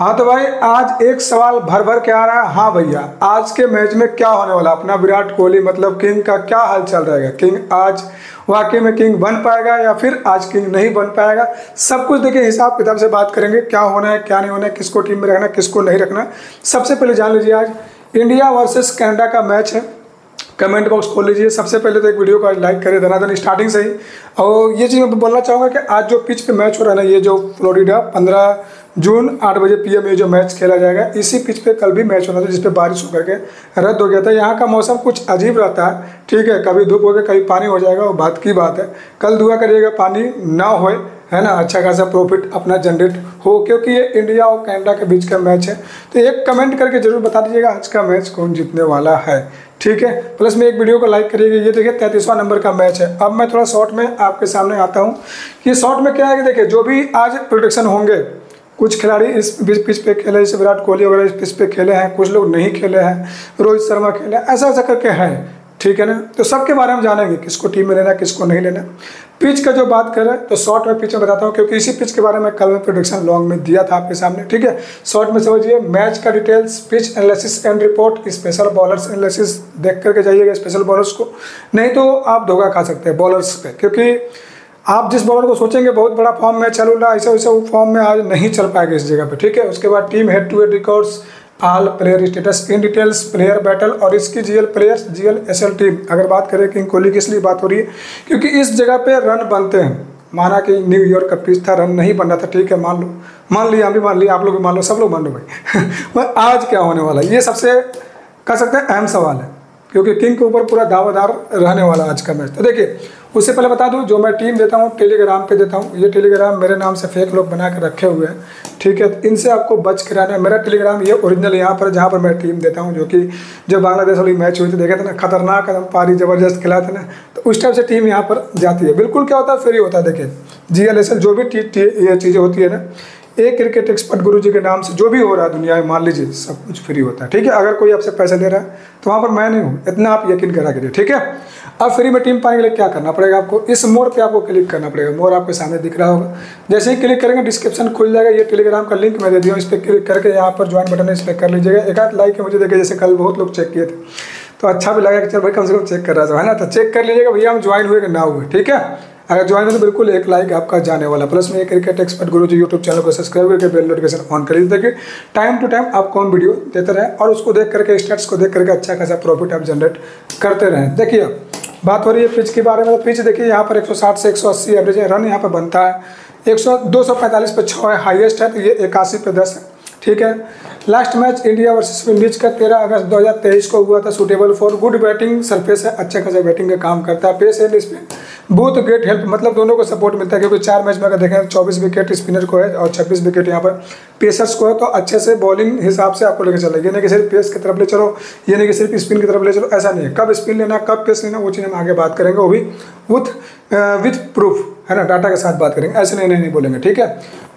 हाँ तो भाई, आज एक सवाल भर भर के आ रहा है। हाँ भैया, आज के मैच में क्या होने वाला अपना विराट कोहली मतलब किंग का क्या हाल चल रहेगा? किंग आज, वाकई में किंग बन पाएगा या फिर आज किंग नहीं बन पाएगा? सब कुछ देखिए, हिसाब किताब से बात करेंगे, क्या होना है, क्या नहीं होना है, किसको टीम में रखना किसको नहीं रखना सबसे पहले जान लीजिए आज इंडिया वर्सेस कनाडा का मैच है। कमेंट बॉक्स खोल लीजिए। सबसे पहले तो एक वीडियो को लाइक करें धनाधन स्टार्टिंग से ही। और ये चीज़ मैं बोलना चाहूँगा कि आज जो पिच पे मैच हो रहा है ना, ये जो फ्लोरिडा, पंद्रह जून आठ बजे पीएम ये जो मैच खेला जाएगा, इसी पिच पे कल भी मैच होना था जिसपे बारिश होकर के रद्द हो गया था। यहाँ का मौसम कुछ अजीब रहता है, ठीक है, कभी धूप हो गया कभी पानी हो जाएगा वो बात की बात है। कल दुआ करिएगा, पानी ना होए है ना? अच्छा खासा प्रॉफिट अपना जनरेट हो, क्योंकि ये इंडिया और कनाडा के बीच का मैच है। तो एक कमेंट करके ज़रूर बता दीजिएगा आज का मैच कौन जीतने वाला है। ठीक है? प्लस में एक वीडियो को लाइक करिएगा। ये देखिए, तैंतीसवां नंबर का मैच है। अब मैं थोड़ा शॉर्ट में आपके सामने आता हूँ। ये शॉर्ट में क्या है कि देखिए, जो भी आज प्रोडक्शन होंगे, कुछ खिलाड़ी इस बीच पिच पे खेले, जैसे विराट कोहली वगैरह इस पिच पे खेले हैं, कुछ लोग नहीं खेले हैं, रोहित शर्मा खेले ऐसा ऐसा करके है। ठीक है ना? तो सबके बारे में जानेंगे, किसको टीम में लेना, किसको नहीं लेना। पिच का जो बात करें तो शॉर्ट में पिच में बताता हूँ, क्योंकि इसी पिच के बारे में कल में प्रोडिक्शन लॉन्ग में दिया था आपके सामने, ठीक है? शॉर्ट में समझिए मैच का details pitch analysis and report special bowlers analysis देख करके जाइएगा स्पेशल बॉलर्स को। नहीं तो आप धोखा खा सकते हैं बॉलर्स पे, क्योंकि आप जिस बॉलर को सोचेंगे, बहुत बड़ा फॉर्म में चल रहा ऐसा वैसा वो फॉर्म में आज नहीं चल पाएगा इस जगह पर ठीक है? उसके बाद team head to head records all player status, in details, player battle और इसकी GL players, GL SL team. अगर बात करें किंग कोहली की इसलिए बात हो रही है? क्योंकि इस जगह पे रन बनते हैं। माना कि न्यूयॉर्क का पिच था, रन नहीं बन रहा था, ठीक है, मान लो। मान लिया, हम भी मान लिया, आप लोग भी मान लो, सब लोग मान लो भाई। आज क्या होने वाला है? ये सबसे, कह सकते हैं, अहम सवाल है। क्योंकि किंग के ऊपर पूरा दावादार रहने वाला आज का मैच तो देखिए, उससे पहले बता दूँ, जो मैं टीम देता हूँ, टेलीग्राम पे देता हूँ। ये टेलीग्राम मेरे नाम से फेक लोग बना के रखे हुए हैं। ठीक है, इनसे आपको बच के रहना है। मेरा टेलीग्राम ये ओरिजिनल यहाँ पर, जहाँ पर मैं टीम देता हूँ, जो कि जब बांग्लादेश वाली मैच हुई थी, देखे थे ना, खतरनाक एकदम पारी ज़बरदस्त खिला थे ना तो उस टाइप से टीम यहाँ पर जाती है। बिल्कुल क्या होता है, फ्री होता है। देखिए जी जो भी ये चीज़ें होती है ना एक क्रिकेट एक्सपर्ट गुरु जी के नाम से जो भी हो रहा है दुनिया में, मान लीजिए, सब कुछ फ्री होता है, ठीक है? अगर कोई आपसे पैसे दे रहा है तो वहाँ पर मैं नहीं हूँ, इतना आप यकीन करा करिए ठीक है? अब फ्री में टीम पाने के लिए क्या करना पड़ेगा आपको? इस मोर पे आपको क्लिक करना पड़ेगा मोर आपके सामने दिख रहा होगा। जैसे ही क्लिक करेंगे डिस्क्रिप्शन खुल जाएगा, ये टेलीग्राम का लिंक मैं दे दिया इस पर क्लिक करके यहाँ पर ज्वाइन बटन इस पर कर लीजिएगा। एक आध लाइक मुझे देखे जैसे कल बहुत लोग चेक किए थे। तो अच्छा भी लगा कि चल भाई, कम से कम चेक कर रहा था, है ना? तो चेक कर लीजिएगा, भैया हम ज्वाइन हुए कि ना हुए, ठीक है? अगर ज्वाइन हो तो बिल्कुल एक लाइक आपका जाने वाला। प्लस में cricket expert Guru ji YouTube channel को सब्सक्राइब करके बेल नोटिफिकेशन ऑन कर देखिए टाइम टू टाइम आपको हम वीडियो देते रहे और उसको देख करके स्टेट्स को देख करके अच्छा खासा प्रॉफिट आप जनरेट करते रहें। देखिए, बात हो रही है पिच के बारे में। तो पिच देखिए, यहाँ पर 160 से 180 एवरेज है रन यहाँ पर बनता है। 100 245 पे छः है हाईएस्ट है तो ये इक्यासी पे दस है। ठीक है? Last match India versus Windies का 13 अगस्त 2023 को हुआ था suitable for good batting surface है अच्छा खासा बैटिंग का काम करता है। पेस है इसमें बहुत ग्रेट हेल्प मतलब दोनों को सपोर्ट मिलता है, क्योंकि चार मैच में अगर देखें, चौबीस विकेट स्पिनर को है और छब्बीस विकेट यहाँ पर पेसर्स को है तो अच्छे से बॉलिंग हिसाब से आपको लेकर चलेगा ये नहीं कि सिर्फ़ पेस की तरफ़ ले चलो, ये नहीं कि सिर्फ़ स्पिन की तरफ़ ले चलो, ऐसा नहीं है। कब स्पिन लेना, कब पेस लेना, वो चीज़ हम आगे बात करेंगे, वो भी विथ विथ प्रूफ है ना डाटा के साथ बात करेंगे। ऐसे नहीं नहीं, नहीं बोलेंगे ठीक है?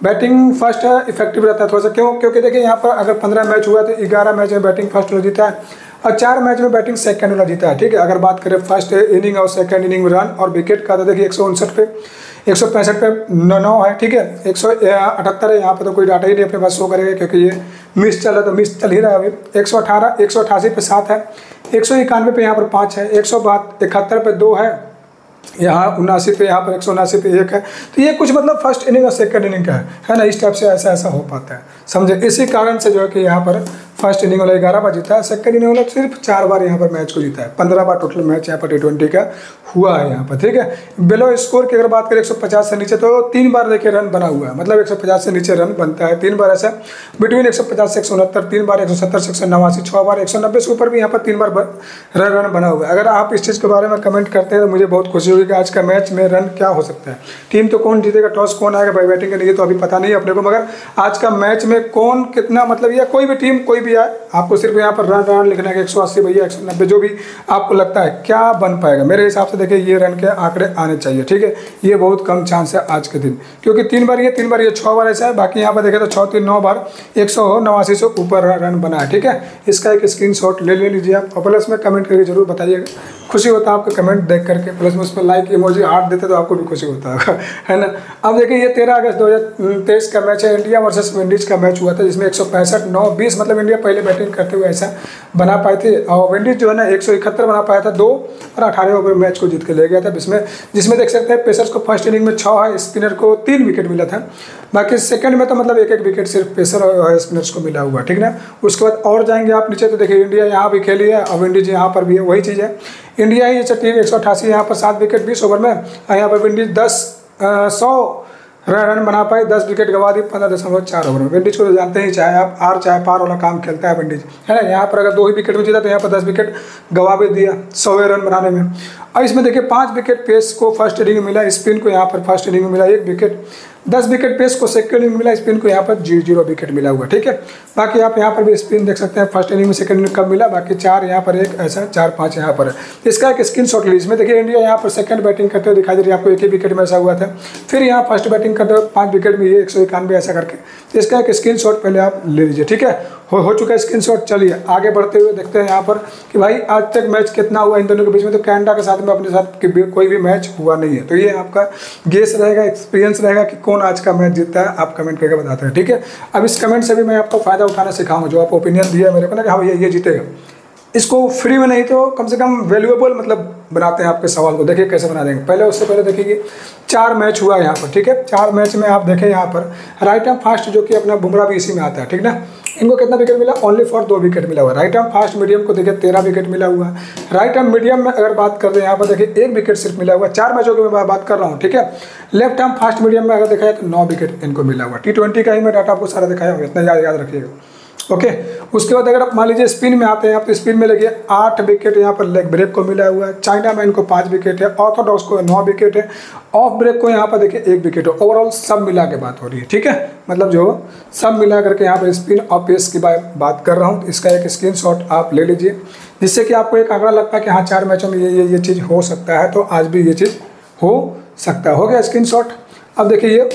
बैटिंग फ़र्स्ट है इफ़ेक्टिव रहता है थोड़ा सा। क्यों? क्योंकि देखिए यहाँ पर अगर पंद्रह मैच हुआ तो ग्यारह मैच में बैटिंग फ़र्स्ट वाला जीता है और चार मैच में बैटिंग सेकंड वाला जीता है ठीक है? अगर बात करें फ़र्स्ट इनिंग और सेकंड इनिंग में रन और विकेट का तो देखिए एक सौ उनसठ पे एक सौ पैंसठ पे नौ नौ है ठीक है? एक सौ अठहत्तर है यहाँ पर तो कोई डाटा ही नहीं अपने पास शो करेगा क्योंकि ये मिस चल रहा तो मिस चल ही रहा है अभी। एक सौ अठारह एक सौ अठासी पे सात है एक सौ इक्यानवे पे यहाँ पर पाँच है एक सौ इकहत्तर पे दो है यहाँ उनासी पे, यहाँ पर एक सौ उनासी पे एक है। तो ये कुछ मतलब फ़र्स्ट इनिंग और सेकंड इनिंग का है। है ना? इस टाइप से ऐसा ऐसा हो पाता है। समझे? इसी कारण से जो है कि यहाँ पर फ़र्स्ट इनिंग वाला ग्यारह बार जीता है सेकंड इनिंग वाला सिर्फ़ चार बार यहाँ पर मैच को जीता है। पंद्रह बार टोटल मैच यहाँ पर टी ट्वेंटी का हुआ है यहाँ पर, ठीक है? बिलो स्कोर की अगर बात करें 150 से नीचे तो तीन बार देखिए रन बना हुआ है। मतलब 150 से नीचे रन बनता है, तीन बार ऐसा। बिटवीन 150 से एक तीन बार 170 से एक नवासी छः बार 190 से ऊपर भी यहाँ पर तीन बार रन रन बना हुआ है। अगर आप इस चीज़ के बारे में कमेंट करते हैं तो मुझे बहुत खुशी होगी कि आज का मैच में रन क्या हो सकता है। टीम तो कौन जीतेगा टॉस कौन आएगा? भाई बैटिंग के लिए तो अभी पता नहीं अपने को, मगर आज का मैच में कौन कितना मतलब या कोई भी टीम कोई भी आए आपको सिर्फ़ यहाँ पर रन रन लिखना है एक सौ अस्सी भैया, एक सौ नब्बे जो भी आपको लगता है, क्या बन पाएगा? मेरे हिसाब से देखिए, ये रन के आंकड़े आने चाहिए, ठीक है? ये बहुत कम चांस है आज के दिन, क्योंकि तीन बार ये, तीन बार ये छः बार ऐसा है, बाकी यहाँ पर देखे तो छः, तीन, नौ बार एक सौ ऊपर रन बना है, ठीक है? इसका एक स्क्रीन ले ले लीजिए आप प्लस में कमेंट करके ज़रूर बताइएगा। खुशी होता है, आपके कमेंट देख करके प्लस में उस पर लाइक इमोजी हार्ट देते तो आपको भी खुशी होता है है ना? अब देखिए, ये तेरह अगस्त दो हज़ार तेईस का मैच है इंडिया वर्सेस विंडीज़ का मैच हुआ था, जिसमें एक सौ पैंसठ, नौ, बीस मतलब इंडिया पहले बैटिंग करते हुए ऐसा बना पाए थे, और विंडीज़ जो है ना, एक सौ इकहत्तर बना पाया था, दो और अठारह ओवर मैच को जीत के ले गया था, जिसमें जिसमें देख सकते हैं पेसर्स को फ़र्स्ट इनिंग में छः स्पिनर को तीन विकेट मिला था, बाकी सेकंड में तो मतलब एक एक विकेट सिर्फ़ पेसर और स्पिनर्स को मिला हुआ, ठीक ना? उसके बाद और जाएँगे आप नीचे तो देखिए इंडिया यहाँ भी खेली है, और विंडीज यहाँ पर भी है, वही चीज़ है। इंडिया ही टीम एक सौ अठासी, यहाँ पर सात विकेट बीस ओवर में यहाँ पर विंडीज दस सौ रन बना पाए दस विकेट गवा दी, पंद्रह दशमलव चार ओवर में। विंडीज को तो जानते ही, चाहे आप आर, चाहे पार वाला काम खेलता है विंडीज। है ना? यहाँ पर अगर दो ही विकेट में जीता तो यहाँ पर दस विकेट गवा भी दिया सौवे रन बनाने में। और इसमें देखिए, पाँच विकेट पेस को फ़र्स्ट इनिंग में मिला, स्पिन को यहाँ पर फ़र्स्ट इनिंग में मिला, एक विकेट। दस विकेट पेस को सेकंड इनिंग मिला स्पिन को यहाँ पर ज़ीरो ज़ीरो विकेट मिला हुआ, ठीक है? बाकी आप यहाँ पर भी स्पिन देख सकते हैं फ़र्स्ट इनिंग में सेकंड इनिंग कब मिला, बाकी चार यहाँ पर एक, ऐसा चार पाँच यहाँ पर। है इसका एक स्क्रीन शॉट लीजिए इसमें देखिए इंडिया यहाँ पर सेकंड बैटिंग करते हुए दिखाई दे रही है, आपको एक ही विकेट में ऐसा हुआ था। फिर यहाँ फ़र्स्ट बैटिंग करते हुए पाँच विकेट में ये एक सौ इक्यानवे, ऐसा करके। इसका एक स्क्रीन पहले आप ले लीजिए, ठीक है? हो, हो चुका है स्क्रीन शॉट चलिए आगे बढ़ते हुए देखते हैं यहाँ पर कि भाई आज तक मैच कितना हुआ इन दोनों के बीच में? तो कैनेडा के साथ में अपने साथ कोई भी मैच हुआ नहीं है। तो ये आपका गेस रहेगा एक्सपीरियंस रहेगा कि कौन आज का मैच जीतता है। आप कमेंट करके बताते हैं ठीक है? अब इस कमेंट से भी मैं आपको फ़ायदा उठाना सिखाऊँगा जो आप ओपिनियन दिया मेरे को ना कि हाँ ये ये जीतेगा। इसको फ्री में नहीं तो कम से कम वैल्यूएबल मतलब बनाते हैं आपके सवाल को। देखिए कैसे बना देंगे। पहले उससे पहले देखिए चार मैच हुआ यहाँ पर ठीक है? चार मैच में आप देखें यहाँ पर। राइट एंड फास्ट जो कि अपना बुमराह भी इसी में आता है ठीक ना? इनको कितना विकेट मिला? ओनली फॉर दो विकेट मिला हुआ। राइट आर्म फास्ट मीडियम को देखिए, तेरह विकेट मिला हुआ। राइट आर्म मीडियम में अगर बात कर रहे हैं यहाँ पर देखिए, एक विकेट सिर्फ़ मिला हुआ। चार मैचों की मैं बात कर रहा हूँ, ठीक है? लेफ़्ट आर्म फास्ट मीडियम में अगर देखा जाए तो नौ विकेट इनको मिला हुआ। टी ट्वेंटी का ही मैं डाटा आपको सारा दिखाया हूँ, इतना याद याद रखिएगा। ओके उसके बाद अगर आप मान लीजिए स्पिन में आते हैं आप तो स्पिन में लगे आठ विकेट यहाँ पर लेग ब्रेक को मिला हुआ है। चाइना में इनको पाँच विकेट है ऑर्थोडॉक्स को नौ विकेट है। ऑफ़ ब्रेक को यहाँ पर देखिए एक विकेट है। ओवरऑल सब मिला के बात हो रही है, ठीक है? मतलब जो सब मिला करके यहाँ पर स्पिन और पेस की बात कर रहा हूँ। इसका एक स्क्रीन आप ले लीजिए, जिससे कि आपको एक आंकड़ा लगता है कि हाँ चार मैचों में ये ये ये चीज़ हो सकता है तो आज भी ये चीज़ हो सकता है। हो गया स्क्रीन अब देखिए ये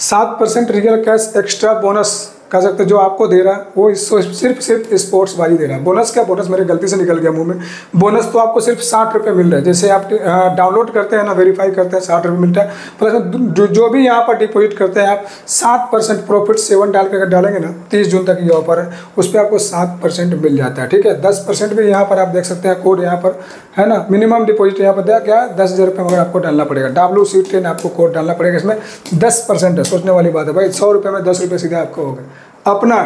सात percent real cash extra bonus कह सकते जो आपको दे रहा है वो सिर्फ़ सिर्फ़ स्पोर्ट्स वाली दे रहा है। बोनस क्या? बोनस मेरे गलती से निकल गया मुँह में। बोनस तो आपको सिर्फ़ साठ रुपये मिल रहा है। जैसे आप डाउनलोड करते हैं ना वेरीफाई करते हैं साठ रुपये मिलता है। प्लस जो, जो भी यहाँ पर डिपोजिट करते हैं आप सात परसेंट प्रॉफिट सेवन डाल कर डालेंगे ना तीस जून तक ये ऑफ़र है उस पर आपको सात परसेंट मिल जाता है ठीक है? दस परसेंट भी यहाँ पर आप देख सकते हैं कोड यहाँ पर है ना? मिनिमम डिपॉजिट यहाँ पर दिया क्या दस हज़ार रुपये मगर आपको डालना पड़ेगा। डब्ल्यू सी टेन आपको कोड डालना पड़ेगा इसमें दस परसेंट है। सोचने वाली बात है भाई सौ रुपये में दस रुपये सीधा आपको होगा अपना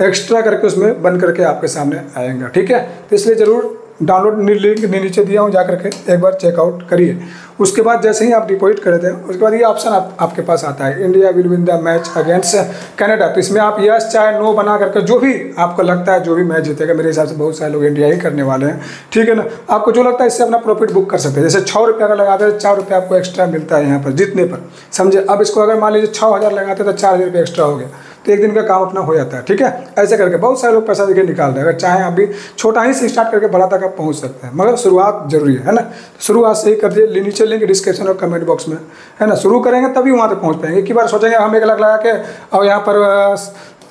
एक्स्ट्रा करके उसमें बन करके आपके सामने आएगा, ठीक है? तो इसलिए ज़रूर डाउनलोड लिंक नीचे दिया हूँ जा करके एक बार चेकआउट करिए। उसके बाद जैसे ही आप डिपॉजिट कर देते हैं उसके बाद ये ऑप्शन आप, आपके पास आता है। India will win the match against Canada तो इसमें आप यस चाहे नो बना करके जो भी आपको लगता है जो भी मैच जीतेगा मेरे हिसाब से बहुत सारे लोग इंडिया ही करने वाले हैं। ठीक है ना? आपको जो लगता है इससे अपना प्रॉफिट बुक कर सकते हैं। जैसे छः रुपये अगर लगाते हैं चार रुपये आपको एक्स्ट्रा मिलता है यहाँ पर जीतने पर। समझे? अब इसको अगर मान लीजिए छः हज़ार लगाते तो चार हज़ार रुपये एक्स्ट्रा हो गया। तो एक दिन का काम अपना हो जाता है। ठीक है? ऐसे करके बहुत सारे लोग पैसा देकर निकाल रहे हैं। अगर चाहें भी छोटा ही से स्टार्ट करके बड़ा तक आप पहुँच सकते हैं। मगर शुरुआत ज़रूरी है ना? शुरुआत से ही कर दिए नीचे लिंक डिस्क्रिप्शन और कमेंट बॉक्स में। है ना? शुरू करेंगे तभी वहाँ तक पहुँच पाएँगे। एक बार सोचेंगे, हम एक लाख लगा के और यहाँ पर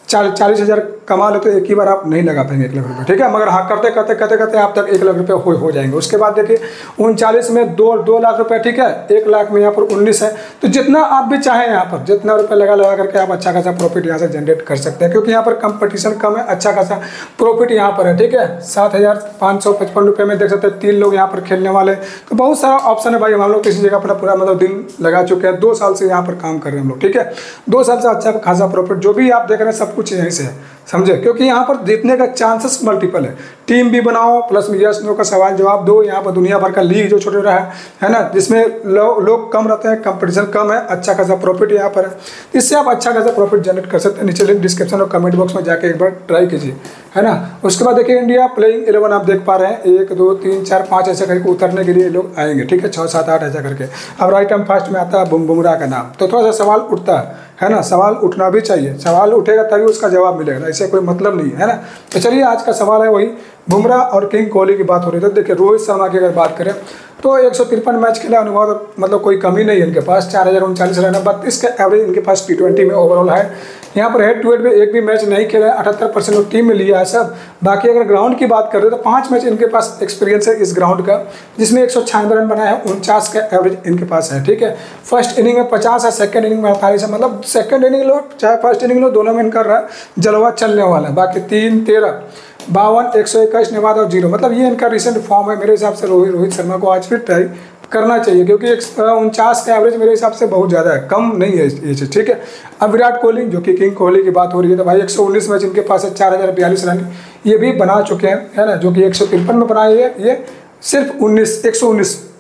चालीस चालीस हज़ार कमा ले तो एक ही बार आप नहीं लगा पाएँगे एक लाख रुपये ठीक है? मगर हाँ करते करते करते करते आप तक एक लाख रुपये हो हो जाएँगे। उसके बाद देखिए, उनचालीस में दो दो लाख रुपये ठीक है? एक लाख में यहाँ पर उन्नीस है। तो जितना आप भी चाहें यहाँ पर, जितना रुपये लगा लगा करके आप अच्छा खासा प्रॉफिट यहाँ से जनरेट कर सकते हैं, क्योंकि यहाँ पर कंपटीशन कम है अच्छा खासा प्रॉफिट यहाँ पर है, ठीक है? सात हज़ार पाँच सौ पचपन रुपये में देख सकते हैं, तीन लोग यहाँ पर खेलने वाले तो बहुत सारा ऑप्शन है भाई, हम लोग किसी जगह अपना पूरा मतलब दिन लगा चुके हैं। दो साल से यहाँ पर काम कर रहे हैं हम लोग, ठीक है? दो साल से अच्छा खासा प्रॉफिट जो भी आप देख रहे हैं, सब कुछ यहीं से है। समझे? क्योंकि यहाँ पर जीतने का चांसेस मल्टीपल है। टीम भी बनाओ प्लस यस नो का सवाल जवाब दो। यहाँ पर दुनिया भर का लीग जो छोटे रहा है है ना? जिसमें लोग लो, कम रहते हैं कंपटीशन कम है अच्छा खासा प्रॉफिट यहाँ पर है। इससे आप अच्छा खासा प्रॉफिट जनरेट कर सकते हैं। नीचे लिंक डिस्क्रिप्शन और कमेंट बॉक्स में जाके एक बार ट्राई कीजिए है ना? उसके बाद देखिए इंडिया प्लेइंग इलेवन आप देख पा रहे हैं। एक दो तीन चार पाँच ऐसा करके उतरने के लिए लोग आएँगे ठीक है? छः सात आठ ऐसा करके। अब राइट टाइम फास्ट में आता है बुम बुमराह का नाम। तो थोड़ा सा सवाल उठता है है ना? सवाल उठना भी चाहिए। सवाल उठेगा तभी उसका जवाब मिलेगा। ऐसे कोई मतलब नहीं है ना? तो चलिए, आज का सवाल है वही, बुमराह और किंग कोहली की बात हो रही है। तो देखिए, रोहित शर्मा की अगर बात करें तो एक सौ तिरपन मैच खेला अनुभव मतलब कोई कमी नहीं है इनके पास। चार हज़ार उनचालीस रन है, बत्तीस का एवरेज इनके पास टी ट्वेंटी में ओवरऑल है। यहाँ पर हेड टू हेड में एक भी मैच नहीं खेला है अठहत्तर परसेंट लोग टीम में लिया है सब। बाकी अगर ग्राउंड की बात करें तो पाँच मैच इनके पास एक्सपीरियंस है इस ग्राउंड का, जिसमें एक सौ छियानवे रन बनाया है, उनचास का एवरेज इनके पास है, ठीक है? फ़र्स्ट इनिंग में पचास है सेकंड इनिंग में अड़तालीस है मतलब सेकेंड इनिंग लो, चाहे फ़र्स्ट इनिंग लो, दोनों में इनका जलवा चलने वाला है। बाकी तीन, तेरह। बावन, एक सौ इक्कीस, नेवाद और ज़ीरो। मतलब ये इनका रिसेंट फॉर्म है, मेरे हिसाब से रोहित रोहित शर्मा को आज फिर ट्राई करना चाहिए, क्योंकि एक उनचास का एवरेज मेरे हिसाब से बहुत ज़्यादा है। कम नहीं है ये चीज़, ठीक है? अब विराट कोहली, जो कि किंग कोहली की बात हो रही है तो भाई 119 मैच इनके पास है, चार हज़ार बयालीस रन, ये भी बना चुके हैं, है ना? जो कि एक सौ तिरपन में बनाए है ये सिर्फ़ उन्नीस, एक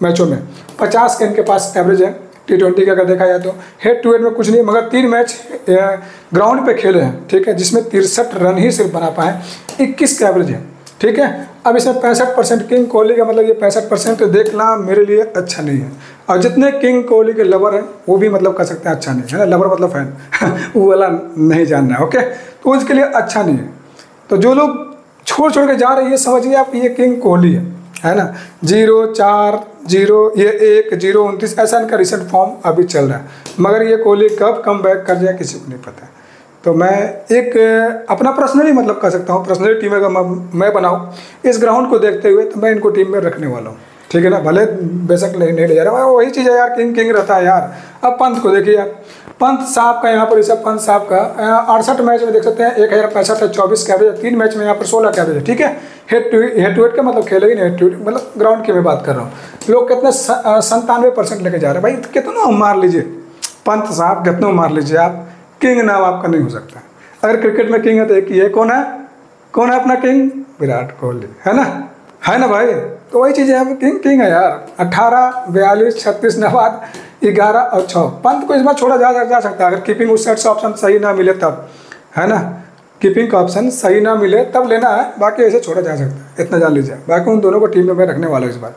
मैचों में। पचास का इनके पास एवरेज है। टी ट्वेंटी का अगर देखा जाए तो। हेड टू हेड में कुछ नहीं, मगर तीन मैच ग्राउंड पे खेले हैं, ठीक है, जिसमें तिरसठ रन ही सिर्फ़ बना पाए इक्कीस का एवरेज है, ठीक है? अब इसमें पैंसठ परसेंट किंग कोहली का मतलब ये पैंसठ परसेंट देखना मेरे लिए अच्छा नहीं है। और जितने किंग कोहली के लवर हैं, वो भी मतलब कह सकते हैं अच्छा नहीं है। ना? लवर मतलब फ़ैन वो वाला नहीं जानना है ओके तो उसके लिए अच्छा नहीं है। तो जो लोग छोड़ छोड़ के जा रहे हैं, ये समझिए आप, ये किंग कोहली है। है ना? ज़ीरो, चार, ज़ीरो, ये एक, ज़ीरो, उनतीस, ऐसा इनका रिसेंट फॉर्म अभी चल रहा है। मगर ये कोहली कब कम बैक कर जाए, किसी को नहीं पता। तो मैं एक, अपना पर्सनली मतलब कह सकता हूँ पर्सनली टीम अगर मैं बनाऊँ, इस ग्राउंड को देखते हुए तो मैं इनको टीम में रखने वाला हूँ। ठीक है ना? भले बेशक नहीं ले जा रहा, वही चीज़ है यार किंग किंग रहता है यार। अब पंथ को देखिए यार। पंत साहब का यहाँ पर ऋषभ पंत साहब का अड़सठ मैच में देख सकते हैं, एक हज़ार पैंसठ है, चौबीस का एवरेज तीन मैच में यहाँ पर सोलह का एवरेज है, ठीक है? Head to head to head का मतलब खेले ही नहीं हेड टू मतलब ग्राउंड की मैं बात कर रहा हूँ। लोग कितने संतानवे परसेंट लेके जा रहे हैं। भाई, कितना मार लीजिए। पंत साहब, कितना मार लीजिए आप। किंग नाम आपका नहीं हो सकता। अगर क्रिकेट में किंग है तो एक ही है। कौन है? कौन है अपना किंग विराट कोहली। है ना? है ना भाई? तो वही चीज़ है किंग किंग है यार। अट्ठारह बयालीस, छत्तीस, नवाद। ग्यारह और छः पंत को इस बार छोड़ा जा जा सकता है। अगर कीपिंग उस साइड से ऑप्शन सही ना मिले तब है ना? कीपिंग का ऑप्शन सही ना मिले तब लेना है। बाकी ऐसे छोड़ा जा सकता है। इतना जान लीजिए। बाकी उन दोनों को टीम में मैं रखने वाला हूँ इस बार।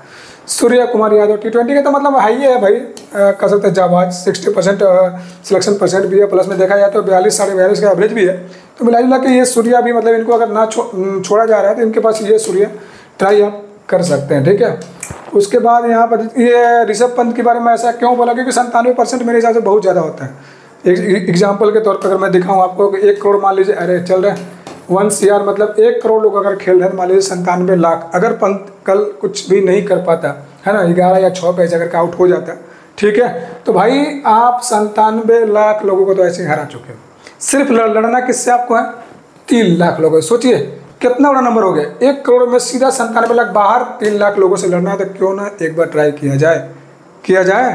सूर्य कुमार यादव टी ट्वेंटी का तो मतलब हाई है भाई। कह सकते हैं जाबाज सिक्सटी परसेंट सिलेक्शन परसेंट भी है प्लस में देखा जाए तो बयालीस साढ़े बयालीस का एवरेज भी है। तो मिला जुला के ये सूर्या भी मतलब इनको अगर ना छो, छोड़ा जा रहा है तो इनके पास ये सूर्य ट्राई आप कर सकते हैं, ठीक है? उसके बाद यहाँ पर ये ऋषभ पंत के बारे में ऐसा क्यों बोला? क्योंकि संतानवे परसेंट मेरे हिसाब से बहुत ज़्यादा होता है। एक एग्ज़ाम्पल के तौर पर अगर मैं दिखाऊँ आपको, कि एक करोड़ मान लीजिए, अरे, चल रहे वन सी मतलब एक करोड़ लोग अगर खेल रहे हैं, मान लीजिए संतानवे लाख, अगर पंत कल कुछ भी नहीं कर पाता, है ना, ग्यारह या छः पैसे अगर आउट हो जाता, ठीक है? तो भाई, आप संतानवे लाख लोगों को तो ऐसे हरा चुके हो। सिर्फ़ लड़ना किससे आपको है? तीन लाख लोगों सोचिए कितना बड़ा नंबर हो गया? एक करोड़ में सीधा संतानवे लाख बाहर तीन लाख लोगों से लड़ना है तो क्यों ना एक बार ट्राई किया जाए? किया जाए?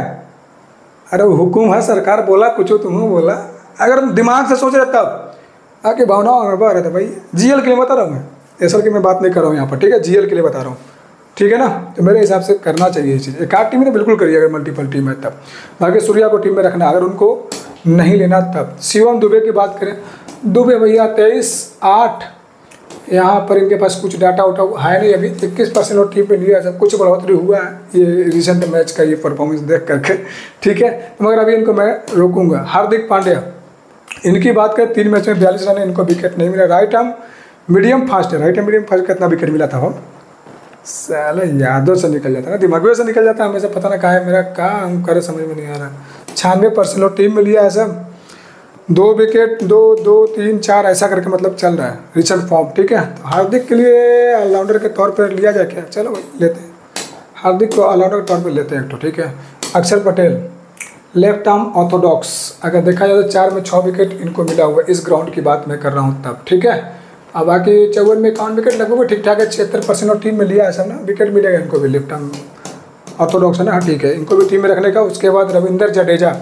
अरे हुकुम है, सरकार बोला, कुछ तुम बोला। अगर दिमाग से सोच रहे तब आके भावनाओं में रहे थे भाई जीएल के लिए बता रहा हूँ मैं। एस की मैं बात नहीं कर रहा हूँ यहाँ पर, ठीक है? जीएल के लिए बता रहा हूँ। ठीक है ना? तो मेरे हिसाब से करना चाहिए ये चीज़। एक आध टीम तो बिल्कुल करिए, अगर मल्टीपल टीम है तब। बाकी सूर्या को टीम में रखना, अगर उनको नहीं लेना तब। शिवम दुबे की बात करें, दुबे भैया तेईस आठ यहाँ पर इनके पास कुछ डाटा उठा है नहीं, अभी इक्कीस परसेंट और टीम पे लिया सब कुछ बढ़ोतरी हुआ है। ये रिसेंट मैच का ये परफॉर्मेंस देख करके, ठीक है? तो मगर अभी इनको मैं रोकूँगा। हार्दिक पांड्या, इनकी बात करें, तीन मैच में बयालीस रन इनको विकेट नहीं मिला। राइट आर्म मीडियम फास्ट है। राइट आर्म मीडियम फास्ट कितना विकेट मिला था, हम? साला यादों से निकल जाता है ना दिमाग से निकल जाता है हमेशा पता ना कहा है मेरा, कहाँ हम करे समझ में नहीं आ रहा। छियानवे परसेंट लोग टीम में लिया है सब। दो विकेट, दो दो, तीन, चार, ऐसा करके मतलब चल रहा है। रिचर्ड फॉर्म ठीक है? तो हार्दिक के लिए ऑलराउंडर के तौर पर लिया जाए क्या? चलो लेते हैं। हार्दिक को ऑलराउंडर के तौर पर लेते हैं एक तो ठीक है? अक्षर पटेल लेफ़्ट आर्म ऑर्थोडॉक्स अगर देखा जाए तो चार में छः विकेट इनको मिला हुआ इस ग्राउंड की बात मैं कर रहा हूँ तब, ठीक है? अब बाकी चौवन में इक्यावन विकेट लगभग ठीक ठाक है? छिहत्तर परसेंट और टीम में लिया है सब ना? विकेट मिलेगा इनको भी लेफ़्ट आर्म ऑर्थोडॉक्स है ना? हाँ ठीक है, इनको भी टीम में रखने का। उसके बाद रविंदर जडेजा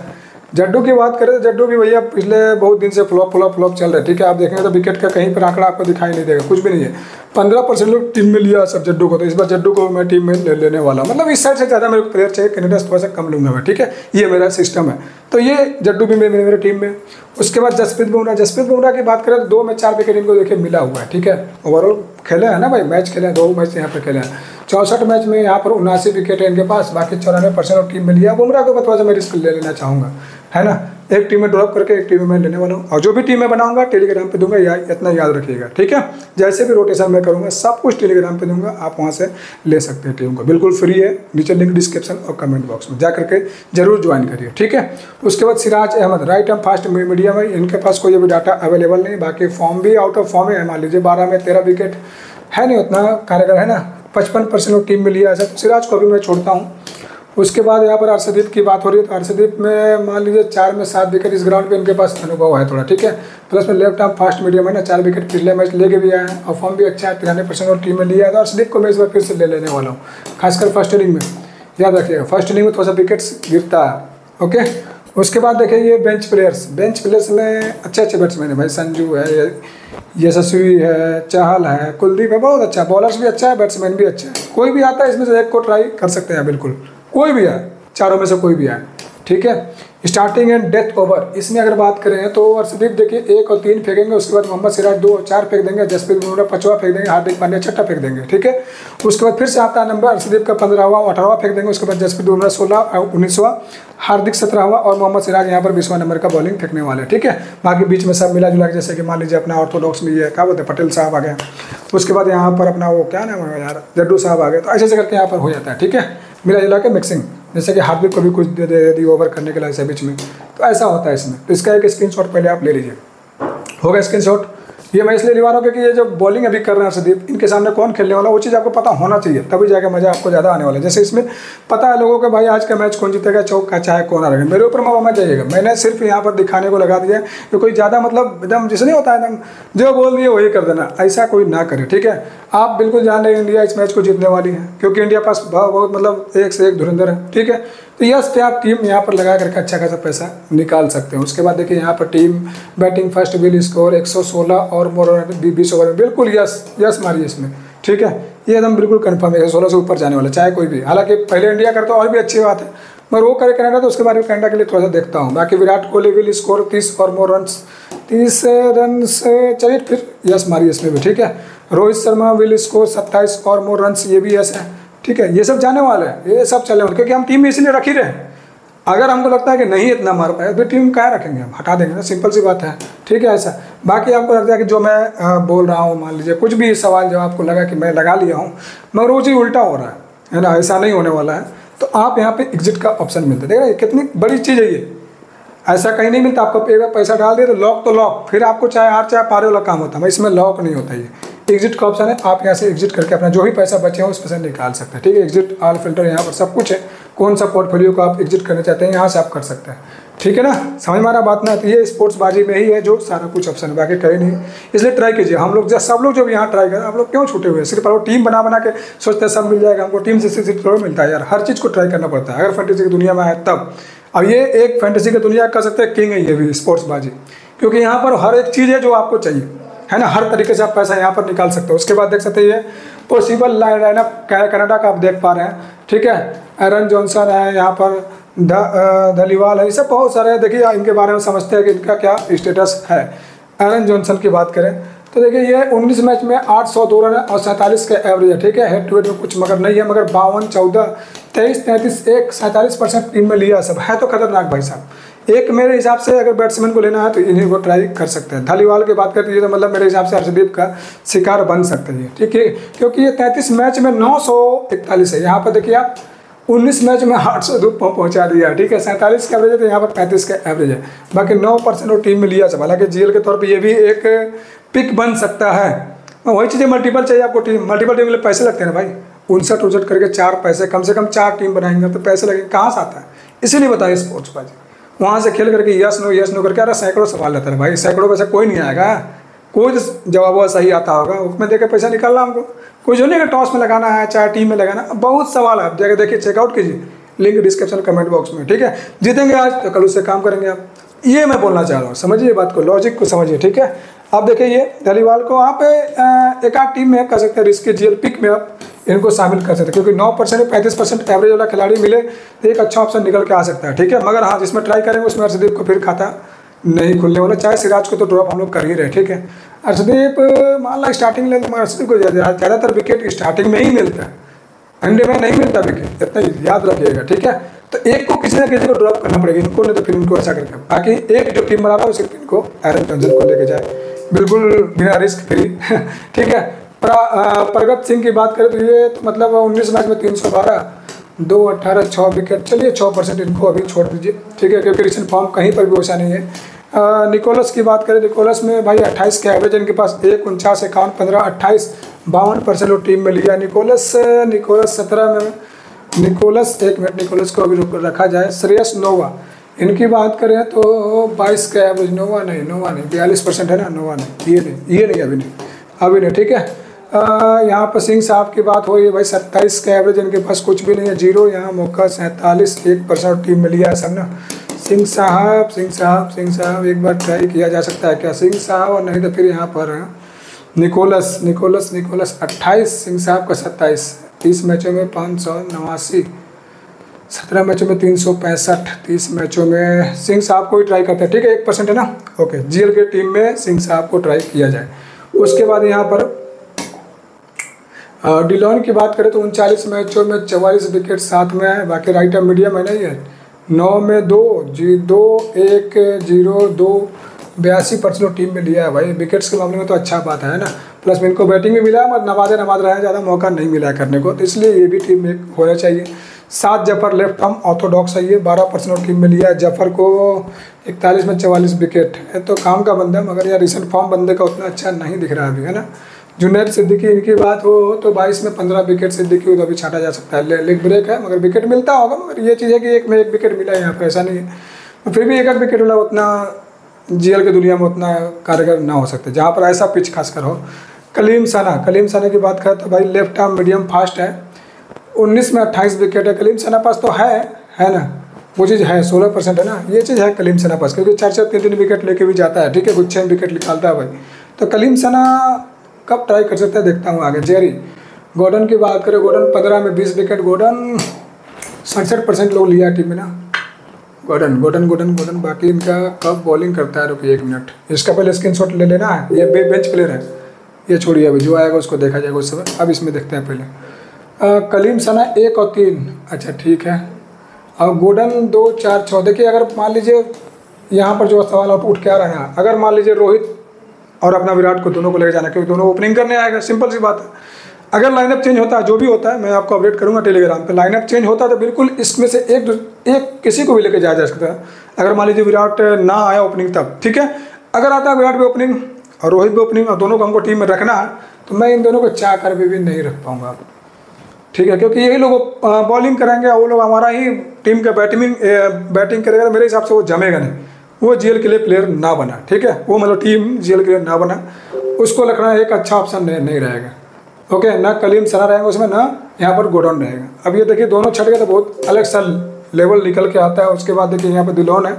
जड्डू की बात करें तो जड्डू भी भैया पिछले बहुत दिन से फ्लॉप फ्लॉप फ्लॉप चल रहे ठीक है, आप देखेंगे तो विकेट का कहीं पर आंकड़ा आपको दिखाई नहीं देगा, कुछ भी नहीं है। पंद्रह परसेंट लोग टीम में लिया सब जड्डू को तो इस बार जड्डू को मैं टीम में ले, लेने वाला मतलब इस साइड से ज़्यादा मेरे को प्लेयर चाहिए कैनेडा थोड़ा सा कम लूँगा मैं, ठीक है? ये मेरा सिस्टम है। तो ये जड्डू भी मेरे मेरे टीम में। उसके बाद जसप्रीत बुमराह जसप्रीत बुमराह की बात करें तो दो में चार विकेट इनको देखिए मिला हुआ है, ठीक है? ओवरऑल खेले हैं ना भाई मैच खेले हैं, दो मैच यहाँ पर खेले हैं। चौंसठ मैच में यहाँ पर उनासी विकेट है इनके पास, बाकी चौरानवे परसेंट और टीम में लिया। बुमराह को सा मैं रिस्क ले लेना चाहूँगा, है ना? एक टीम में ड्रॉप करके एक टीम में लेने वाला हूँ। और जो भी टीम में बनाऊँगा टेलीग्राम पे दूँगा, या इतना याद रखिएगा, ठीक है? जैसे भी रोटेशन मैं करूँगा, सब कुछ टेलीग्राम पे दूँगा, आप वहाँ से ले सकते हैं टीम को। बिल्कुल फ्री है, नीचे लिंक डिस्क्रिप्शन और कमेंट बॉक्स में। जा करके ज़रूर ज्वाइन करिए, ठीक है? उसके बाद Siraj Ahmed right arm fast medium है इनके पास कोई अभी डाटा अवेलेबल नहीं, बाकी फॉर्म भी आउट ऑफ़ फॉर्म है। मान लीजिए बारह में तेरह विकेट है नहीं उतना कार्यकर है ना? पचपन परसेंट टीम में लिया ऐसा सिराज को भी मैं छोड़ता हूँ। उसके बाद यहाँ पर अर्षदीप की बात हो रही है तो अर्षदीप में मान लीजिए चार में सात विकेट इस ग्राउंड पे इनके पास अनुभव है थोड़ा, ठीक है? प्लस में लेफ़्ट आर्म फास्ट मीडियम है ना, चार विकेट पिछले मैच लेके भी आए हैं, और फॉर्म भी अच्छा है, तिरानवे परसेंट और टीम में लिया है। तो अर्षदीप को मैं इस बार फिर से ले लेने वाला हूँ, खासकर फ़र्स्ट इनिंग में। याद रखिएगा फ़र्स्ट इनिंग में थोड़ा सा विकेट्स गिरता है ओके उसके बाद देखिए ये बेंच प्लेयर्स बेंच प्लेयर्स में अच्छे अच्छे बैट्समैन है भाई, संजू है यशस्वी है, चहल है, कुलदीप है, बहुत अच्छा बॉलर्स भी अच्छा है बैट्समैन भी अच्छा है। कोई भी आता है, इसमें से एक को ट्राई कर सकते हैं, बिल्कुल। कोई भी है चारों में से कोई भी है ठीक है? स्टार्टिंग एंड डेथ ओवर इसमें अगर बात करें तो अर्षदीप देखिए एक और तीन फेंकेंगे, उसके बाद मोहम्मद सिराज दो और चार फेंक देंगे, जसप्रीत बुमराह पचवा फेंक देंगे, हार्दिक पांड्या छठा फेंक देंगे, ठीक है? उसके बाद फिर से आता है नंबर अर्षदीप का पंद्रहवा अठारहवा फेंक देंगे, उसके बाद जसप्रीत बुमराह सोलह और उन्नीसवा, हार्दिक सत्रहवा और मोहम्मद सिराज यहाँ पर बीसवा नंबर का बॉलिंग फेंकने वाले ठीक है? बाकी बीच में सब मिला जुला जैसे कि मान लीजिए अपना ऑर्थोडॉक्स में ये क्या बोलते हैं, पटेल साहब आ गए उसके बाद यहाँ पर अपना वो, क्या नाम है यार, जड्डू साहब आ गए तो ऐसे ऐसे करके यहाँ पर हो जाता है, ठीक है? मिला जुला के मिक्सिंग जैसे कि हार्ट बीट को भी कुछ दे दे, दी ओवर करने के लिए बीच में। तो ऐसा होता है इसमें। तो इसका एक स्क्रीन पहले आप ले लीजिए। होगा स्क्रीनशॉट ये मैं इसलिए लिवा रहा हूँ क्योंकि ये जो बॉलिंग अभी कर रहे हैं अर्षदीप इनके सामने कौन खेलने वाला वो चीज़ आपको पता होना चाहिए, तभी जाकर मज़ा आपको ज़्यादा आने वाला है। जैसे इसमें पता है लोगों को, भाई, आज का मैच कौन जीतेगा, चौक का चाहे कौन आ रहेगा मेरे ऊपर मवा मत जाइएगा। मैंने सिर्फ़ यहाँ पर दिखाने को लगा दिया कि कोई ज़्यादा मतलब एकदम जैसे नहीं होता है, एकदम जो बोल दिए वही कर देना, ऐसा कोई ना करे, ठीक है? आप बिल्कुल जान रहे इंडिया इस मैच को जीतने वाली है, क्योंकि इंडिया पास बहुत मतलब एक से एक धुरंधर है, ठीक है? तो यस पे आप टीम यहाँ पर लगा करके अच्छा खासा पैसा निकाल सकते हैं? उसके बाद देखिए, यहाँ पर team batting, first will score 116 और मोर बीस ओवर में। बिल्कुल यस यस मारिए इसमें। ठीक है? ये एकदम बिल्कुल कन्फर्म है सोलह से ऊपर जाने वाला, चाहे कोई भी। हालाँकि पहले इंडिया करता और भी अच्छी बात है, मगर वो करे कनाडा तो उसके बारे में कनाडा के लिए थोड़ा सा देखता हूँ। बाकी विराट कोहली विल स्कोर तीस और मोर रन तीस रन चलिए फिर यस मारिए इसमें भी। ठीक है? रोहित शर्मा विल स्कोर सत्ताईस और मोर रन ये भी यस है। ठीक है, ये सब जाने वाले हैं, ये सब चलने वाले क्योंकि हम टीम में इसलिए रख रहे अगर हमको लगता है कि नहीं इतना मार पाए तो टीम क्या रखेंगे हम? हटा देंगे ना सिंपल सी बात है। ठीक है, ऐसा। बाकी आपको लगता है कि जो मैं बोल रहा हूँ, मान लीजिए, कुछ भी सवाल जो आपको लगा कि मैं लगा लिया हूँ, मगर वो चीज़ उल्टा हो रहा है है ना? ऐसा नहीं होने वाला है। तो आप यहाँ पे एग्जिट का ऑप्शन मिलता है। देख रहे कितनी बड़ी चीज़ है ये। ऐसा कहीं नहीं मिलता, आपको पैसा डाल दिया तो लॉक तो लॉक फिर आपको चाहे आर चाहे पारे वाला काम होता है इसमें लॉक नहीं होता ये। एग्जिट का ऑप्शन है, आप यहाँ से एग्जिट करके अपना जो भी पैसा बचे हो उस पैसा निकाल सकते हैं। ठीक है, एग्जिट, आल फ़िल्टर, यहाँ पर सब कुछ है। कौन सा पोर्टफोलियो को आप एग्जिट करना चाहते हैं, यहाँ से आप कर सकते हैं। ठीक है ना? समझ में आ रहा बात ना? तो ये स्पोर्ट्स बाजी में ही है, जो सारा कुछ ऑप्शन है, बाकी कहीं नहीं। इसलिए ट्राई कीजिए। हम लोग जब, सब लोग जब यहाँ ट्राई करें, आप लोग क्यों छूटे हुए सिर्फ़ आप टीम बना बना के सोचते हैं, सब मिल जाएगा, हमको टीम से सिर्फ़ थोड़ा मिलता है। यार, हर चीज़ को ट्राई करना पड़ता है। अगर फैंटेसी की दुनिया में आए तब। अब ये एक फैंटेसी की दुनिया कह सकते हैं किंग है ये भी स्पोर्ट्स बाजी क्योंकि यहाँ पर हर एक चीज़ है जो आपको चाहिए। है ना? हर तरीके से आप पैसा यहाँ पर निकाल सकते हो। उसके बाद देख सकते हैं ये पॉसिबल लाइन लाइनअप कनाडा का आप देख पा रहे हैं। ठीक है? एरन जॉनसन है, यहाँ पर धलीवाल है। ये सब बहुत सारे हैं। देखिए इनके बारे में समझते हैं कि इनका क्या स्टेटस है। एरन जॉनसन की बात करें तो देखिए, ये 19 मैच में 800 दो रन और सैंतालीस का एवरेज है। ठीक है? हेड टू हेड में कुछ मगर नहीं है, मगर बावन, चौदह, तेईस, तैंतीस, एक, सैंतालीस परसेंट टीम में लिया सब। है तो खतरनाक भाई साहब। एक मेरे हिसाब से अगर बैट्समैन को लेना है तो इन्हीं को ट्राई कर सकते हैं। धालीवाल की बात करते हैं तो मतलब मेरे हिसाब से हर्षदीप का शिकार बन सकते हैं। ठीक है? क्योंकि ये तैंतीस मैच में नौ सौ इकतालीस है। यहाँ पर देखिए आप, उन्नीस मैच में आठ सौ धूप पहुँचा दिया। ठीक है? सैंतालीस का एवरेज है तो यहाँ पर पैंतीस का एवरेज है। बाकी नौ परसेंट वो टीम में लिया सब हालाँकि जीएल के तौर पर ये भी एक पिक बन सकता है। वही चीज़ें मल्टीपल चाहिए आपको टीम मल्टीपल टीम के लिए पैसे लगते हैं ना भाई? उनसठ उनसठ करके चार पैसे, कम से कम चार टीम बनाएँगे तो पैसे लगेंगे। कहाँ से आता है? इसीलिए बताइए स्पोर्ट्स बाजी वहाँ से खेल करके यस, नो यस, नो करके, अरे सैकड़ों सवाल रहता है भाई, सैकड़ों पैसा कोई नहीं आएगा। कोई तो जवाब सही आता होगा, उसमें देकर पैसा निकालना हमको। कोई जो नहीं टॉस में लगाना है, चाहे टीम में लगाना बहुत सवाल है। आप जाकर देखिए चेकआउट कीजिए। लिंक डिस्क्रिप्शन कमेंट बॉक्स में, ठीक है? जीतेंगे आज तो कल उससे काम करेंगे आप। ये मैं बोलना चाह रहा हूँ, समझिए बात को लॉजिक को समझिए, ठीक है? अब देखिए ये धलीवाल को आप एक आध टीम में कर सकते हैं रिस्क जीएल पिक में आप इनको शामिल कर सकते हैं, क्योंकि 9 परसेंट पैंतीस परसेंट एवरेज वाला खिलाड़ी मिले तो एक अच्छा ऑप्शन निकल के आ सकता है, ठीक है? मगर हाँ जिसमें ट्राई करेंगे, उसमें अर्षदीप को फिर खाता नहीं खुलने वाला, चाहे सिराज को तो ड्रॉप हम लोग कर ही रहे ठीक है? अर्षदीप मान ला स्टार्टिंग ले अर्षदीप को ज़्यादातर विकेट स्टार्टिंग में ही मिलता है अंडे में नहीं मिलता विकेट इतना याद रखिएगा, ठीक है? तो एक को किसी ना किसी को ड्रॉप करना पड़ेगा, इनको नहीं तो फिर इनको ऐसा करके, बाकी एक जो टीम बना रहा है, उसी टीम को एरन जॉनसन को लेके जाए। बिल्कुल बिना रिस्क फ्री ठीक है। प्रगत सिंह की बात करें तो ये तो मतलब उन्नीस मैच में तीन सौ बारह, दो अट्ठारह छः विकेट चलिए छः परसेंट इनको अभी छोड़ दीजिए। ठीक है, क्योंकि रिसेंट फॉर्म कहीं पर भी वैसा नहीं है। निकोलस की बात करें, निकोलस में भाई अट्ठाईस के एवरेज इनके पास एक उनचास, इक्यावन, पंद्रह, अट्ठाईस, बावन परसेंट वो टीम में लिया। निकोलस निकोलस सत्रह में, निकोलस एक मिनट निकोलस को अभी रखा जाए। श्रेयस नोवा इनकी बात करें तो बाईस का एवरेज नोवा नहीं नोवा नहीं, बयालीस परसेंट है ना, नोवा नहीं, ये नहीं ये नहीं अभी नहीं अभी नहीं, ठीक है? यहाँ पर सिंह साहब की बात हो रही है भाई, सत्ताईस का एवरेज इनके पास कुछ भी नहीं है, ज़ीरो, यहाँ मौका सैंतालीस, एक परसेंट टीम में लिया है सब ना? सिंह साहब सिंह साहब सिंह साहब, एक बार ट्राई किया जा सकता है क्या? सिंह साहब और नहीं तो फिर यहाँ पर निकोलस निकोलस निकोलस अट्ठाईस, सिंह साहब का सत्ताईस तीस मैचों में पाँच सौ नवासी। सत्रह मैचों में तीन सौ पैंसठ, तीस मैचों में सिंह साहब को ही ट्राई करते हैं। ठीक है, एक परसेंट है ना? ओके जीएल के टीम में सिंह साहब को ट्राई किया जाए। उसके बाद यहाँ पर डिलॉन की बात करें तो उनचालीस मैचों में चवालीस विकेट साथ में है। बाकी राइट एम मीडियम है नहीं है नौ में दो, जी दो, एक, ज़ीरो, दो, बयासी परसेंट टीम में लिया है भाई। विकेट्स के मामले में तो अच्छा बात है ना? प्लस इनको बैटिंग भी मिला है, मगर नवाजे नवाज़ रहे हैं ज़्यादा मौका नहीं मिला है करने को। तो इसलिए ये भी टीम में होना चाहिए। सात ज़फ़र लेफ़्ट आर्म, ऑर्थोडॉक्स है ये, बारह परसेंट टीम में लिया है ज़फ़र को, इकतालीस में चवालीस विकेट है तो काम का बंदा मगर यार रिसेंट फॉर्म बंदे का उतना अच्छा नहीं दिख रहा अभी, है ना? जुनैद सिद्दीकी इनकी बात हो तो बाईस में पंद्रह विकेट सिद्दीकी तो अभी छाटा जा सकता है। लेग ब्रेक है, मगर विकेट मिलता होगा, मगर ये चीज़ है कि एक में एक विकेट मिला है यहाँ पर ऐसा नहीं है। फिर भी एक एक विकेट मिला उतना जीएल की दुनिया में उतना कारगर ना हो सकते जहाँ पर ऐसा पिच खासकर हो। कलीम सना कलीम सना की बात करें तो भाई लेफ़्ट आर्म मीडियम फास्ट है। उन्नीस में अट्ठाईस विकेट है, कलीम सेना पास तो है है ना? वो चीज़ है, सोलह परसेंट है ना? ये चीज़ है कलीम सेना पास, क्योंकि चार चार तीन तीन विकेट लेके भी जाता है, ठीक है? कुछ छः विकेट निकालता है भाई। तो कलीम सना कब ट्राई कर सकता है, देखता हूँ आगे। जेरी गोडन की बात करें गोडन पंद्रह में बीस विकेट गोडन सड़सठ परसेंट लोग लिया टीम में ना? गोडन गोडन गोडन गोडन बाकी इनका कब बॉलिंग करता है, रुकिए एक मिनट इसका पहले स्क्रीन शॉट ले लेना है ये बे बेंच प्लेयर है। ये छोड़िए अभी, जो आएगा उसको देखा जाएगा उस समय अब इसमें देखते हैं पहले। कलीम सना एक और तीन। अच्छा ठीक है। और गोडन दो चार छः देखिए अगर मान लीजिए यहाँ पर जो सवाल उठ के आ रहा है अगर मान लीजिए रोहित और अपना विराट को दोनों को लेकर जाना क्योंकि दोनों ओपनिंग करने आएगा सिंपल सी बात है। अगर लाइनअप चेंज होता है जो भी होता है मैं आपको अपडेट करूँगा टेलीग्राम पे। लाइनअप चेंज होता है तो बिल्कुल इसमें से एक एक किसी को भी लेकर जाया जा सकता है। अगर मान लीजिए विराट ना आया ओपनिंग तब ठीक है? अगर आता है विराट भी ओपनिंग और रोहित भी ओपनिंग और दोनों को हमको टीम में रखना है तो मैं इन दोनों को चाह कर भी, भी नहीं रख पाऊँगा। ठीक है क्योंकि यही लोग बॉलिंग करेंगे वो लोग हमारा ही टीम का बैटिंग बैटिंग करेगा तो मेरे हिसाब से वो जमेगा नहीं। वो जेल के लिए प्लेयर ना बना ठीक है? वो मतलब टीम जेल के लिए ना बना उसको रखना एक अच्छा ऑप्शन नहीं, नहीं रहेगा। ओके ना कलीम सना रहेंगे उसमें ना यहाँ पर गोडाउन रहेगा। अब ये देखिए दोनों छट गए तो बहुत अलग सा लेवल निकल के आता है उसके बाद देखिए यहाँ पर दिलोन है।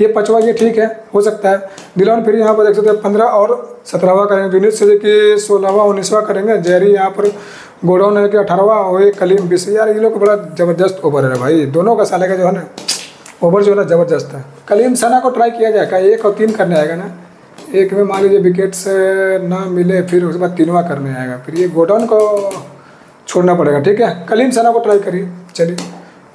ये पचवा ये ठीक है हो सकता है। दिलोन फिर यहाँ पर देख सकते हैं पंद्रह और सत्रहवा करेंगे। यूनिट से देखिए सोलहवा उन्नीसवा करेंगे। जहरी यहाँ पर गोडाउन है कि अठारहवा और एक कलीम बीस। यार, ये लोग बड़ा ज़बरदस्त ओवर है भाई। दोनों का साले का जो है ना, ओवर जो है ना ज़बरदस्त है। कलीम सना को ट्राई किया जाएगा एक और तीन करने आएगा ना। एक में मान लीजिए विकेट से ना मिले, फिर उसके बाद तीनवा करने आएगा। फिर ये गोडाउन को छोड़ना पड़ेगा, ठीक है? कलीम सना को ट्राई करिए, चलिए।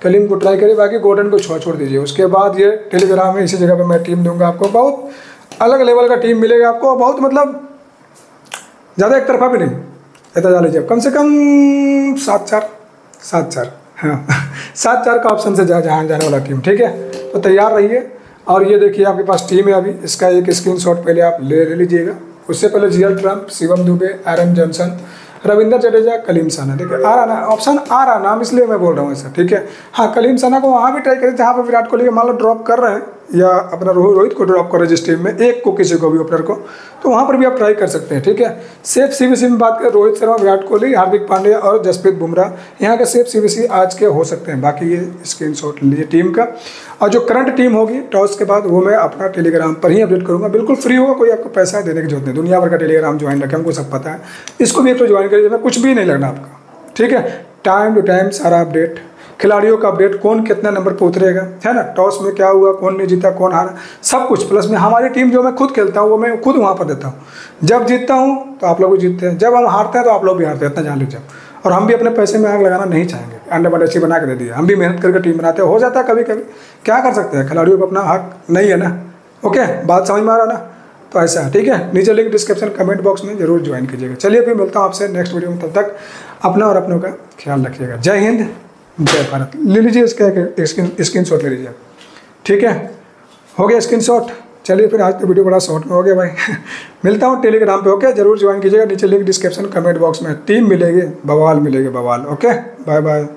कलीम को ट्राई करिए, बाकी गोल्डन को छोड़ छोड़ दीजिए। उसके बाद ये टेलीग्राम में इसी जगह पर मैं टीम दूँगा आपको। बहुत अलग लेवल का टीम मिलेगा आपको बहुत मतलब ज़्यादा एक तरफा भी नहीं। जा लीजिए। कम से कम सात चार सात चार हाँ। सात चार का ऑप्शन से जा, जहाँ जाने वाला टीम ठीक है? तो तैयार रहिए। और ये देखिए, आपके पास टीम है अभी। इसका एक स्क्रीनशॉट पहले आप ले ले लीजिएगा। उससे पहले जियल Trump Shivam Dube Aaron Johnson Ravinder Jadeja, Kaleem Sana. देखिए, आ रहा ना ऑप्शन आ रहा, नाम इसलिए मैं बोल रहा हूँ ऐसा, ठीक है? हाँ कलीम साना को वहाँ भी ट्राई करें जहाँ पर विराट कोहली मान लो ड्रॉप कर रहे हैं। या अपना रोहित रोहित को ड्रॉप कर जिस टीम में, एक को किसी को भी ओपनर को तो वहाँ पर भी आप ट्राई कर सकते हैं, ठीक है? सेफ़ सीबीसी में बात करें, रोहित शर्मा, विराट कोहली, हार्दिक पांड्या और जसप्रीत बुमराह, यहाँ के सेफ़ सीबीसी आज के हो सकते हैं, बाकी ये स्क्रीन शॉट लीजिए टीम का। और जो करंट टीम होगी टॉस के बाद वो मैं अपना टेलीग्राम पर ही अपडेट करूँगा, बिल्कुल फ्री होगा, कोई आपको पैसा देने की ज़रूरत नहीं, दुनिया भर का टेलीग्राम ज्वाइन रखें, हमको सब पता है। इसको भी एक तो ज्वाइन करिए कुछ भी नहीं लगना आपका, ठीक है? टाइम टू टाइम सारा अपडेट खिलाड़ियों का अपडेट कौन कितना नंबर पर उतरेगा, है ना? टॉस में क्या हुआ, कौन नहीं जीता, कौन हारा, सब कुछ। प्लस में, हमारी टीम जो मैं खुद खेलता हूँ, वो मैं खुद वहाँ पर देता हूँ। जब जीतता हूँ तो आप लोग भी जीतते हैं। जब हम हारते हैं तो आप लोग भी हारते हैं, इतना जान लीजिए और हम भी अपने पैसे में आग लगाना नहीं चाहेंगे। अंडे बंडे अच्छी बना के दे दिए हम भी मेहनत करके टीम बनाते हैं। हो जाता है कभी कभी क्या कर सकते हैं? खिलाड़ियों को अपना हक नहीं है ना? ओके? बात समझ में आ रहा ना? तो ऐसा है, ठीक है? नीचे लिंक डिस्क्रिप्शन कमेंट बॉक्स में ज़रूर ज्वाइन कीजिएगा। चलिए फिर मिलता हूँ आपसे नेक्स्ट वीडियो में। तब तक अपना और अपनों का ख्याल रखिएगा। जय हिंद। जय भारत। ले लीजिए इसका स्क्रीन शॉट ले लीजिए। ठीक है? हो गया स्क्रीन शॉट चलिए फिर आज तो वीडियो बड़ा शॉर्ट में हो गया भाई। मिलता हूँ टेलीग्राम पे ओके ज़रूर ज्वाइन कीजिएगा। नीचे लिंक डिस्क्रिप्शन कमेंट बॉक्स में। टीम मिलेगी, बवाल मिलेगी, बवाल। Okay bye bye